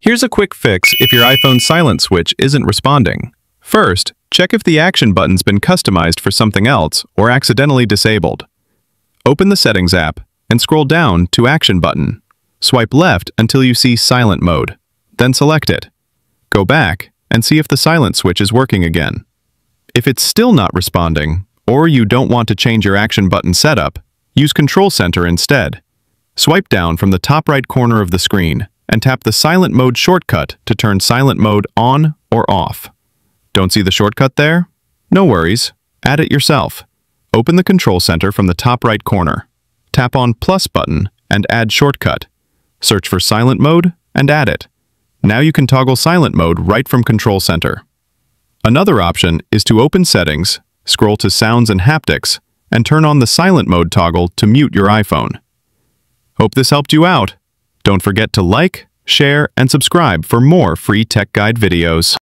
Here's a quick fix if your iPhone's silent switch isn't responding. First, check if the action button's been customized for something else or accidentally disabled. Open the Settings app and scroll down to Action button. Swipe left until you see Silent Mode, then select it. Go back and see if the silent switch is working again. If it's still not responding, or you don't want to change your action button setup, use Control Center instead. Swipe down from the top right corner of the screen and tap the Silent Mode shortcut to turn Silent Mode on or off. Don't see the shortcut there? No worries, add it yourself. Open the Control Center from the top right corner. Tap on Plus button and add shortcut. Search for Silent Mode and add it. Now you can toggle Silent Mode right from Control Center. Another option is to open Settings, scroll to Sounds and Haptics, and turn on the Silent Mode toggle to mute your iPhone. Hope this helped you out. Don't forget to like, share, and subscribe for more free tech guide videos.